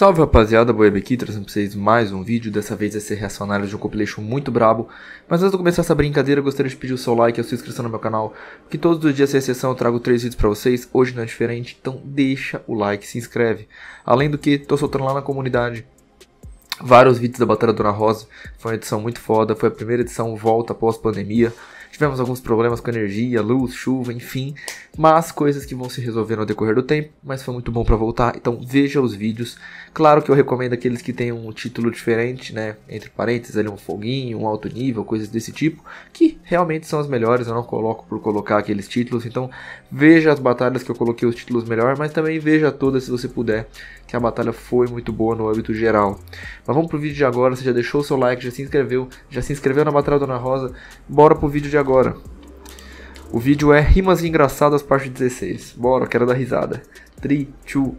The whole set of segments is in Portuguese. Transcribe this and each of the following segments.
Salve rapaziada, Boeb aqui, trazendo pra vocês mais um vídeo, dessa vez vai ser reação análise de um compilation muito brabo, mas antes de começar essa brincadeira, gostaria de pedir o seu like e a sua inscrição no meu canal, porque todos os dias sem exceção eu trago três vídeos pra vocês, hoje não é diferente, então deixa o like, se inscreve. Além do que, tô soltando lá na comunidade vários vídeos da Batalha Dona Rosa, foi uma edição muito foda, foi a primeira edição volta após pandemia, Tivemos alguns problemas com energia, luz, chuva, enfim, mas coisas que vão se resolver no decorrer do tempo, mas foi muito bom para voltar, então veja os vídeos. Claro que eu recomendo aqueles que tenham um título diferente, né, entre parênteses ali um foguinho, um alto nível, coisas desse tipo, que realmente são as melhores, eu não coloco por colocar aqueles títulos, então veja as batalhas que eu coloquei os títulos melhor, mas também veja todas se você puder, que a batalha foi muito boa no âmbito geral. Mas vamos pro vídeo de agora, você já deixou o seu like, já se inscreveu, já se inscreveu na Batalha Dona Rosa, bora pro vídeo de agora. O vídeo é Rimas Engraçadas, parte 16. Bora, quero dar risada. 3, 2, 1.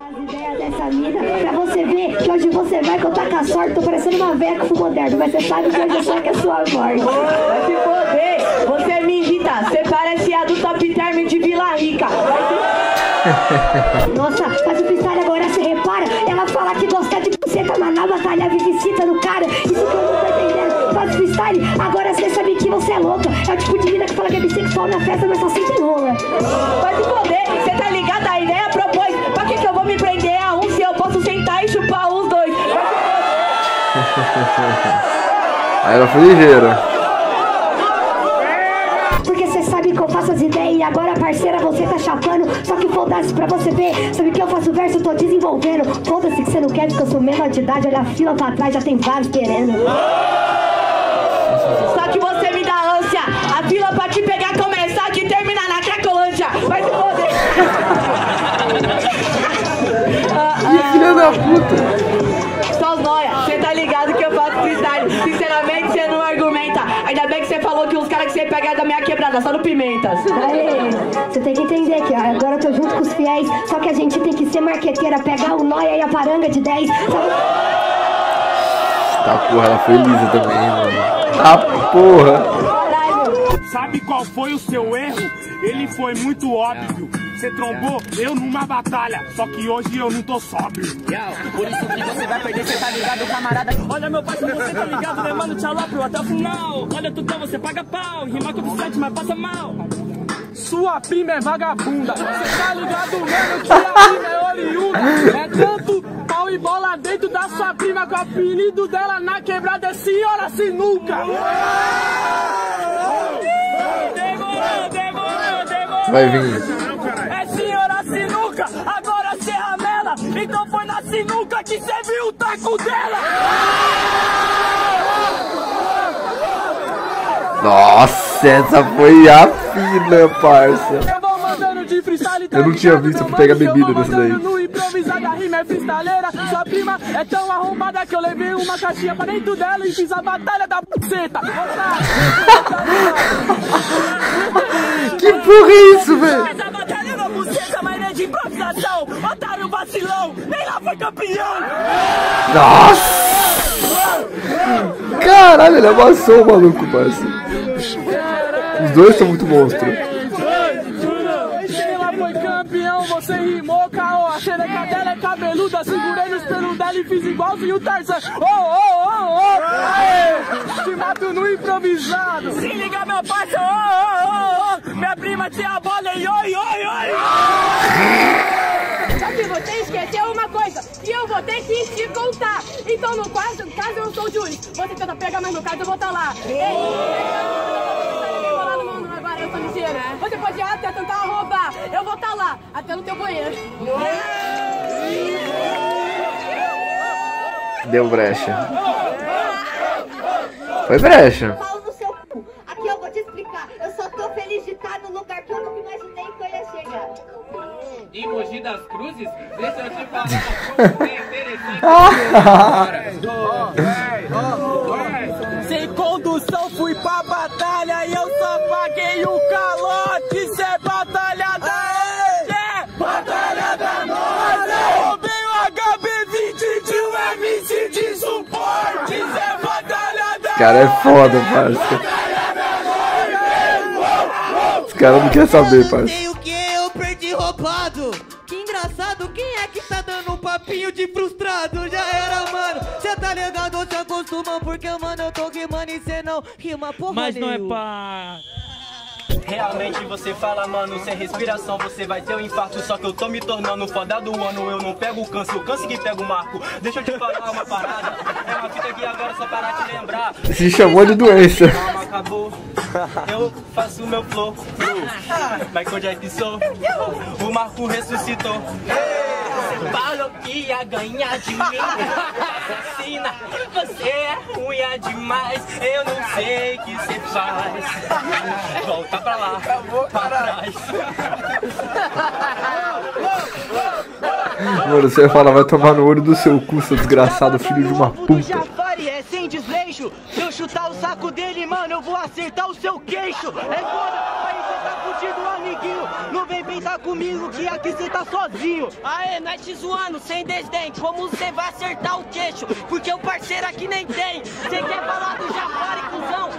As ideias dessa mina, pra você ver que hoje você vai contar com a sorte. Tô parecendo uma velha com moderno, mas você sabe que hoje só que é sua morte. Vai se foder, você me irrita. Você parece a do top term de Vila Rica. Nossa, mas o repara. Que gosta de buceta, mas na batalha vive cita no cara. Isso que eu não tô entendendo. Faz freestyle, agora você sabe que você é louca. É o tipo de mina que fala que é bissexual na festa, mas só sente rola. Vai se foder, você tá ligado? A ideia propôs. Pra que, que eu vou me prender a um se eu posso sentar e chupar os dois? Aí ela foi ligeira. Parceira, você tá chapando. Só que foda-se pra você ver. Sabe que eu faço verso, tô desenvolvendo. Foda-se que você não quer, porque eu sou menor de idade. Olha a fila pra trás, já tem vários querendo. Só que você me dá ânsia. A fila pra te pegar começar que terminar na Cracolândia. Vai se foder. Que filha da puta. Só os você tá ligado que eu faço freestyle. Sinceramente, você não argumenta. Ainda bem que você falou que os caras que você pega é da minha quebrada, só no Pimentas. Aê, você tem que entender que ó, agora eu tô junto com os fiéis. Só que a gente tem que ser marqueteira, pegar o nóia e a paranga de 10. Sabe? Tá porra, ela foi lisa também, mano. Tá porra. Sabe qual foi o seu erro? Ele foi muito óbvio. Você trombou eu numa batalha, só que hoje eu não tô sóbrio. Por isso que você vai perder, você tá ligado, camarada? Olha meu parceiro, você tá ligado, né, mano? Tchau lá pro até o final. Olha, tutão, você paga pau. Rima com sete, mas passa mal. Sua prima é vagabunda. Você tá ligado, mano? Que a prima é oriunda. É tanto pau e bola dentro da sua prima que o apelido dela na quebrada é Senhora Sinuca. Demorou, demorou, demorou. Vai vir. Sinuca, agora cê ramela. Então foi na sinuca que cê viu o taco dela. Nossa, essa foi a fina, parça. Eu freestyle, tá não tinha visto, fui pegar bebida dessa daí. mandando No improvisado, a rima é freestyleira. Sua prima é tão arrombada que eu levei uma caixinha pra dentro dela e fiz a batalha da buceta. Que porra é isso, velho? Improvisação. Otário vacilão, nem lá foi campeão. Nossa! Caralho, ele amassou o maluco, parça. Os dois são muito monstros. Ela foi campeão, você rimou, caô. A xereca dela é cabeluda. Segurei nos pelos dela e fiz igualzinho o Tarzan. Ô, ô, ô, ô! Aê! Te mato no improvisado. Se liga, meu parceiro, ô, ô, ô, ô. Minha prima tinha a bola e oi, oi, oi. Só que você esqueceu uma coisa, e eu vou ter que te contar. Então, no caso, caso eu sou o juiz, você tenta pegar, mas no caso eu vou estar lá. Ei. Você pode até tentar roubar, eu vou estar lá, até no teu banheiro. Deu brecha. Foi brecha. Mogi das Cruzes, deixa eu te falar uma coisa bem interessante. Sem condução fui pra batalha e eu só paguei o calote. Cê é batalha da É batalha da noite. Roubei o HB20 de um MC de suporte. Cê é batalha da Esse cara é foda, parça. Esse cara não quer saber, parça. De frustrado, já era, mano. Cê tá ligado, se acostuma, porque, mano, eu tô rimando e cê não rima porra Mas não é pá. Realmente você fala, mano, sem respiração você vai ter um infarto. Só que eu tô me tornando foda do ano, eu não pego o câncer, o câncer que pega o marco. Deixa eu te falar uma parada, é uma fita aqui agora só para te lembrar. Se chamou de doença. Calma, acabou. Eu faço meu flow. Michael Jackson, o Marco ressuscitou. Você falou que ia ganhar de mim. Assassina, você é ruim demais. Eu não sei o que você faz. Volta pra lá, pra trás. Mano, você ia falar, vai tomar no olho do seu cu, seu desgraçado filho de uma puta. Jafari é sem desleixo. Se eu chutar o saco dele, mano, eu vou acertar o seu queixo. É foda, aí cê tá fudido. Comigo que aqui cê tá sozinho. Aê, nós te zoando, sem desdém. Como você vai acertar o queixo? Porque o parceiro aqui nem tem. Você quer falar do Jafari, cuzão?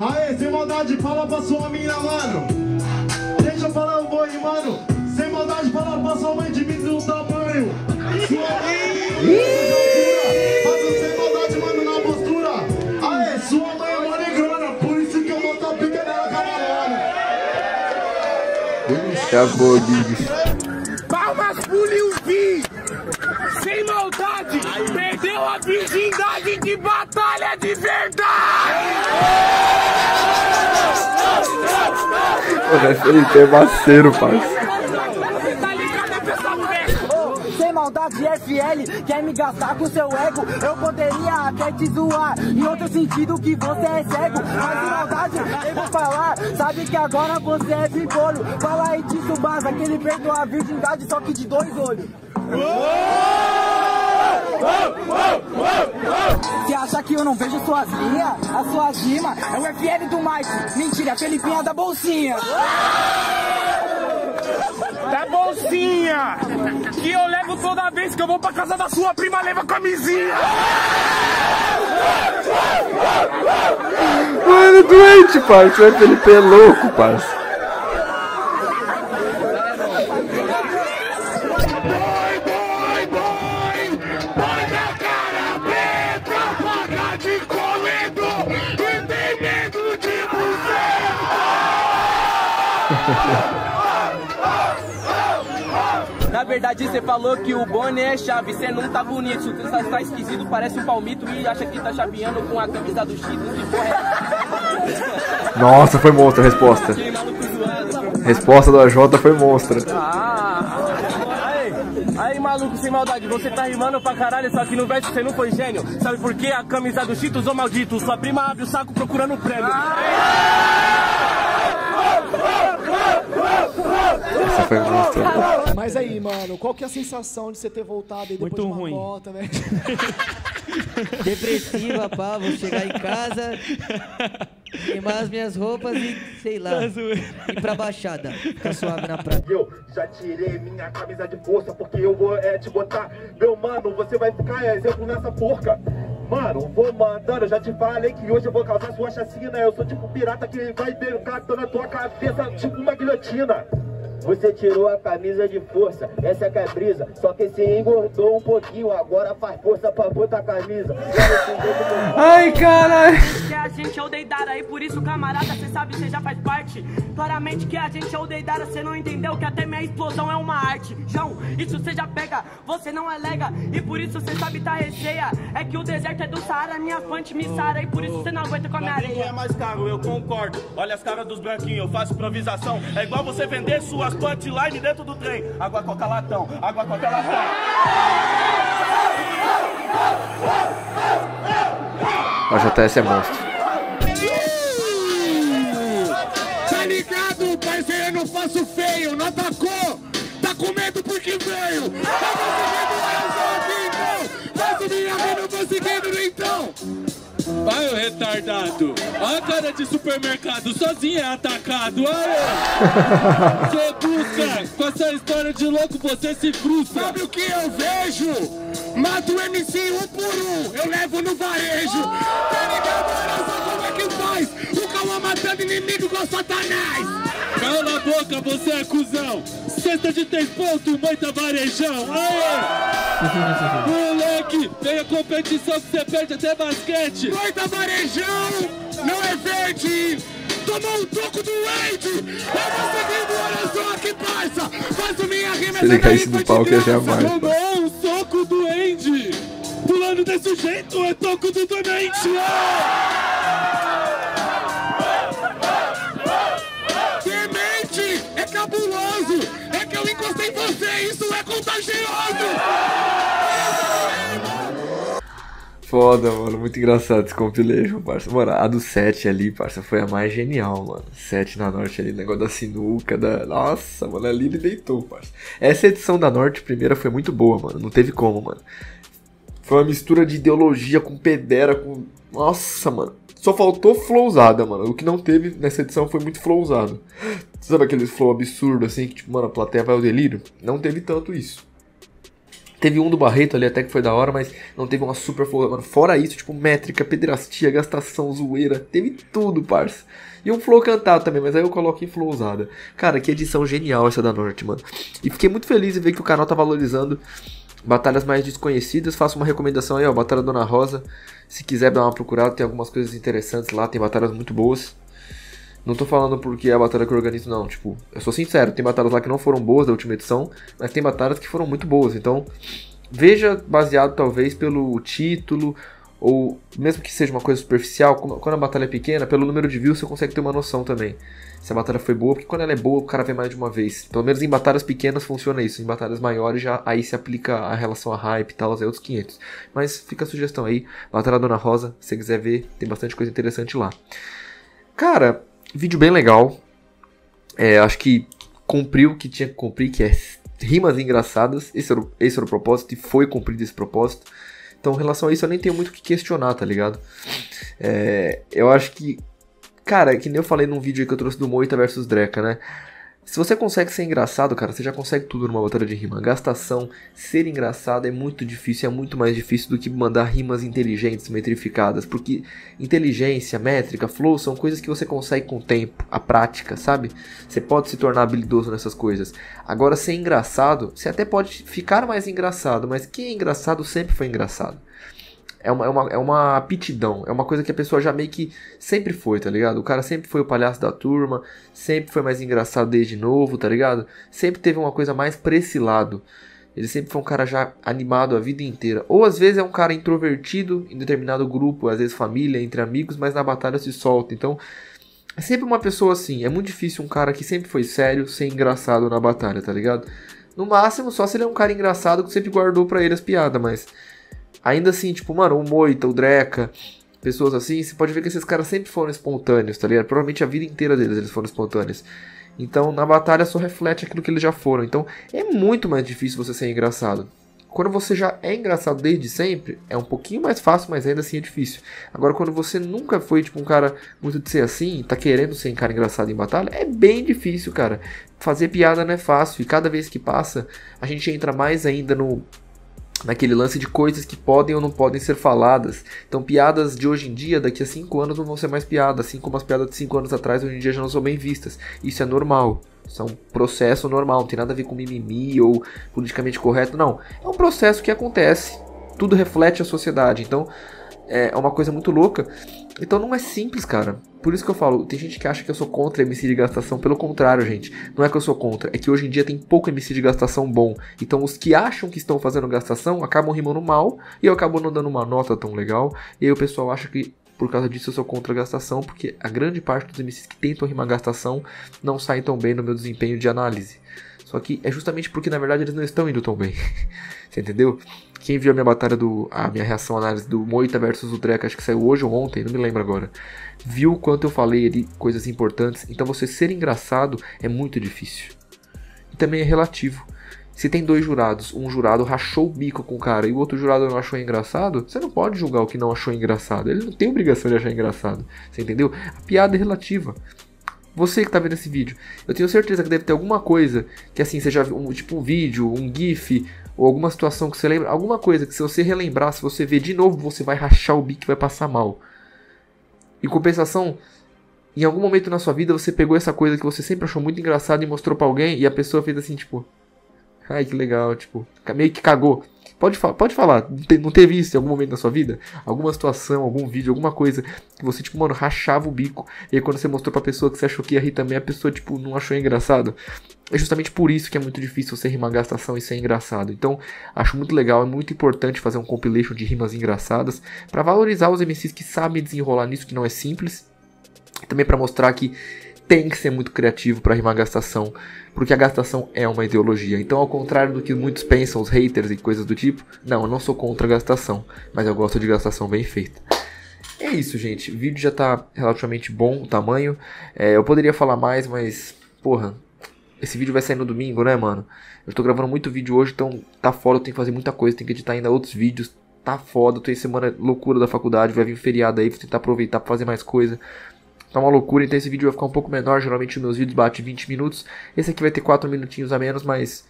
Aê, sem maldade, fala pra sua mina, mano. Deixa eu falar o boi, mano. Sem maldade, fala pra sua mãe de mim do tamanho. Sua mãe. Acabou, Biggs. Palmas pro Lil V! Sem maldade! Perdeu a virgindade de batalha de verdade! O Felipe é maceiro, parça. Tá ligado, pessoal do resto? Sem maldade, FL, quer me gastar com seu ego? Eu poderia até te zoar, em outro sentido que você é cego. Mas sem maldade, eu vou falar, sabe que agora você é pimpolho. Fala aí disso, Baza, que ele perdeu a virgindade só que de dois olhos. Você acha que eu não vejo suas linhas? As suas rimas é o FL do Mike. Mentira, a Felipinha da bolsinha. Da bolsinha! Que eu levo toda vez que eu vou pra casa da sua prima, leva camisinha! Mano, é doente, parça. O Felipe é louco, parça. Boi, verdade, você falou que o Boni é chave, você não tá bonito, você só tá esquisito, parece um palmito e acha que tá chapeando com a camisa do Cheetos de porra. Nossa, foi monstro a resposta. Resposta do AJ foi monstra. Ah! Aí, aí, maluco, sem maldade, você tá rimando pra caralho, só que no verso você não foi gênio. Sabe por quê? A camisa do Cheetos, ô maldito, sua prima abre o saco procurando o prêmio. Essa foi monstro. Mas aí, mano, qual que é a sensação de você ter voltado aí depois Muito de uma ruim. cota, né? Depressiva, pá, vou chegar em casa, queimar as minhas roupas e, sei lá, ir pra baixada, ficar suave na praia. Eu já tirei minha camisa de força porque eu vou é, te botar. Meu mano, você vai ficar é, exemplo nessa porca. Mano, vou mandando, eu já te falei que hoje eu vou causar sua chacina. Eu sou tipo pirata que vai derrotando na tua cabeça, tipo uma guilhotina. Você tirou a camisa de força, essa que é brisa. Só que você engordou um pouquinho, agora faz força pra botar a camisa. Ai, caralho. Que a gente é o Deidara e por isso, camarada, cê sabe, cê já faz parte. Claramente que a gente é o Deidara, cê não entendeu que até minha explosão é uma arte. João, isso cê já pega, você não é lega e por isso cê sabe tá receia. É que o deserto é do Saara, minha fonte me sara e por isso cê não aguenta com a minha Ladrinho é areia. mais caro, eu concordo. Olha as caras dos branquinhos, eu faço improvisação. É igual você vender suas punchline dentro do trem. Água coca latão, água coca latão. O JS é monstro. Tá ligado, parceiro, eu não faço feio, não atacou. Tá com medo porque veio. Tá conseguindo, eu sou Faço minha vida conseguindo, então. Vai, ô retardado. Olha a cara de supermercado, sozinho é atacado. Aê! Seu Duca, com essa história de louco você se frustra. Sabe o que eu vejo? Mato o MC um por um, eu levo no varejo. Tá ligado? Olha só como é que faz. O Cauã matando inimigo igual Satanás. Cala a boca, você é cuzão. Cesta de três pontos, muita varejão. Aê! Moleque, tem a competição que você perde até basquete. Muita varejão, não é verde. Tomou um toco do Wade. É você que olha só que passa. Faz o minha rima. Se ele caísse foi de palco, ia jamais. Tomou um soco do Andy. Pulando desse jeito é toco do Demente. Demente é cabuloso. É que eu encostei em você. Isso é contagioso. Foda, mano. Muito engraçado esse compilation, parça. Mano, a do 7 ali, parça, foi a mais genial, mano. 7 na Norte ali, negócio da sinuca, da. Nossa, mano, ali ele deitou, parça. Essa edição da Norte primeira foi muito boa, mano. Não teve como, mano. Foi uma mistura de ideologia com pedera, com. Nossa, mano. Só faltou flowzada, mano. O que não teve nessa edição foi muito flowzado. Sabe aqueles flow absurdo assim, que tipo, mano, a plateia vai ao delírio? Não teve tanto isso. Teve um do Barreto ali até que foi da hora, mas não teve uma super flow. Mano, fora isso, tipo, métrica, pederastia, gastação, zoeira, teve tudo, parça. E um flow cantado também, mas aí eu coloco em flowzada. Cara, que edição genial essa da Norte, mano. E fiquei muito feliz em ver que o canal tá valorizando batalhas mais desconhecidas. Faço uma recomendação aí, ó, Batalha Dona Rosa. Se quiser dar uma procurada, tem algumas coisas interessantes lá, tem batalhas muito boas. Não tô falando porque é a batalha que eu organizo, não. Tipo, eu sou sincero, tem batalhas lá que não foram boas da última edição, mas tem batalhas que foram muito boas. Então, veja baseado talvez pelo título, ou mesmo que seja uma coisa superficial, quando a batalha é pequena, pelo número de views você consegue ter uma noção também. Se a batalha foi boa, porque quando ela é boa, o cara vê mais de uma vez. Pelo menos em batalhas pequenas funciona isso. Em batalhas maiores já aí se aplica a relação a hype e tal, é outros 500. Mas fica a sugestão aí, Batalha Dona Rosa, se você quiser ver, tem bastante coisa interessante lá. Cara, vídeo bem legal. É, acho que cumpriu o que tinha que cumprir, que é rimas engraçadas. Esse era, o, esse era o propósito e foi cumprido esse propósito. Então, em relação a isso, eu nem tenho muito o que questionar, tá ligado? É, eu acho que. Cara, que nem eu falei num vídeo que eu trouxe do Moita versus Dreca, né? Se você consegue ser engraçado, cara, você já consegue tudo numa batalha de rima. Gastação, ser engraçado é muito difícil, é muito mais difícil do que mandar rimas inteligentes, metrificadas. Porque inteligência, métrica, flow são coisas que você consegue com o tempo, a prática, sabe? Você pode se tornar habilidoso nessas coisas. Agora, ser engraçado, você até pode ficar mais engraçado, mas quem é engraçado sempre foi engraçado. É uma, é, uma, é uma aptidão, é uma coisa que a pessoa já meio que sempre foi, tá ligado? O cara sempre foi o palhaço da turma, sempre foi mais engraçado desde novo, tá ligado? Sempre teve uma coisa mais pra esse lado. Ele sempre foi um cara já animado a vida inteira. Ou às vezes é um cara introvertido em determinado grupo, às vezes família, entre amigos, mas na batalha se solta. Então, é sempre uma pessoa assim. É muito difícil um cara que sempre foi sério ser engraçado na batalha, tá ligado? No máximo, só se ele é um cara engraçado que sempre guardou pra ele as piadas, mas. Ainda assim, tipo, mano, o Moita, o Dreca, pessoas assim, você pode ver que esses caras sempre foram espontâneos, tá ligado? Provavelmente a vida inteira deles eles foram espontâneos. Então, na batalha só reflete aquilo que eles já foram. Então, é muito mais difícil você ser engraçado. Quando você já é engraçado desde sempre, é um pouquinho mais fácil, mas ainda assim é difícil. Agora, quando você nunca foi, tipo, um cara muito de ser assim, tá querendo ser um cara engraçado em batalha, é bem difícil, cara. Fazer piada não é fácil, e cada vez que passa, a gente entra mais ainda no naquele lance de coisas que podem ou não podem ser faladas. Então, piadas de hoje em dia, daqui a 5 anos, não vão ser mais piadas, assim como as piadas de 5 anos atrás, hoje em dia já não são bem vistas. Isso é normal. Isso é um processo normal, não tem nada a ver com mimimi ou politicamente correto, não. É um processo que acontece. Tudo reflete a sociedade. Então, é uma coisa muito louca. Então não é simples, cara. Por isso que eu falo, tem gente que acha que eu sou contra MC de gastação. Pelo contrário, gente. Não é que eu sou contra, é que hoje em dia tem pouco MC de gastação bom. Então os que acham que estão fazendo gastação acabam rimando mal e eu acabo não dando uma nota tão legal. E aí o pessoal acha que por causa disso eu sou contra a gastação, porque a grande parte dos MCs que tentam rimar gastação não saem tão bem no meu desempenho de análise. Só que é justamente porque na verdade eles não estão indo tão bem. Você entendeu? Quem viu a minha batalha do. a minha reação análise do Moita versus o Dreca, acho que saiu hoje ou ontem, não me lembro agora. Viu o quanto eu falei ali coisas importantes. Então você ser engraçado é muito difícil. E também é relativo. Se tem dois jurados, um jurado rachou o bico com o cara e o outro jurado não achou engraçado, você não pode julgar o que não achou engraçado. Ele não tem obrigação de achar engraçado. Você entendeu? A piada é relativa. Você que tá vendo esse vídeo, eu tenho certeza que deve ter alguma coisa que assim, seja um, tipo um vídeo, um GIF, ou alguma situação que você lembra, alguma coisa que se você relembrar, se você ver de novo, você vai rachar o bico e vai passar mal. Em compensação, em algum momento na sua vida você pegou essa coisa que você sempre achou muito engraçada e mostrou pra alguém e a pessoa fez assim, tipo, ai que legal, tipo, meio que cagou. Pode, fa pode falar, não, te não teve isso em algum momento da sua vida? Alguma situação, algum vídeo, alguma coisa que você, tipo, mano, rachava o bico. E aí quando você mostrou pra pessoa que você achou que ia rir também, a pessoa, tipo, não achou engraçado. É justamente por isso que é muito difícil você rimar gastação e ser engraçado. Então, acho muito legal, é muito importante fazer um compilation de rimas engraçadas para valorizar os MCs que sabem desenrolar nisso, que não é simples. Também para mostrar que tem que ser muito criativo para rimar gastação, porque a gastação é uma ideologia. Então, ao contrário do que muitos pensam, os haters e coisas do tipo, não, eu não sou contra a gastação, mas eu gosto de gastação bem feita. É isso, gente. O vídeo já tá relativamente bom, o tamanho. É, eu poderia falar mais, mas, porra, esse vídeo vai sair no domingo, né, mano? Eu tô gravando muito vídeo hoje, então tá foda, eu tenho que fazer muita coisa, tenho que editar ainda outros vídeos. Tá foda, tô em semana loucura da faculdade, vai vir feriado aí, vou tentar aproveitar pra fazer mais coisa. Tá uma loucura, então esse vídeo vai ficar um pouco menor. Geralmente meus vídeos batem 20 minutos. Esse aqui vai ter 4 minutinhos a menos, mas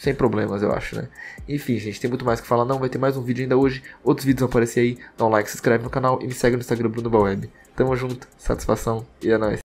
sem problemas, eu acho, né? Enfim, gente, tem muito mais que falar. Não, vai ter mais um vídeo ainda hoje. Outros vídeos vão aparecer aí. Dá um like, se inscreve no canal e me segue no Instagram Bruno Baweb. Tamo junto, satisfação e é nóis.